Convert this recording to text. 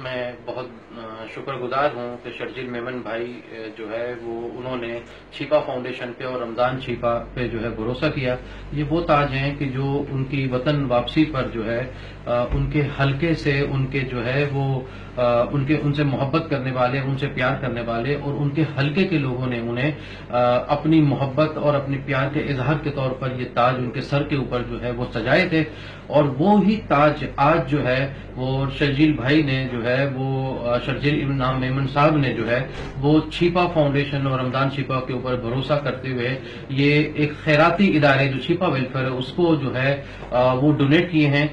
मैं बहुत शुक्रगुजार हूँ कि शर्जिल मेमन भाई जो है, वो, उन्होंने छिपा फाउंडेशन पे और रमज़ान छिपा पे जो है भरोसा किया। ये वो ताज हैं कि जो उनकी वतन वापसी पर जो है उनके हल्के से उनके जो है, वो उनके, उनसे मोहब्बत करने वाले, उनसे प्यार करने वाले और उनके हल्के के लोगों ने उन्हें अपनी मोहब्बत और अपने प्यार के इजहार के तौर पर ये ताज उनके सर के ऊपर जो है वो सजाए थे। और वो ही ताज आज जो है, वो शर्जील भाई ने जो है, वो शर्जील इमाम मेमन साहब ने जो है, वो छिपा फाउंडेशन और रमदान छिपा के ऊपर भरोसा करते हुए ये एक खैराती इदारे, जो छिपा वेलफेयर है, उसको जो है वो डोनेट किए हैं।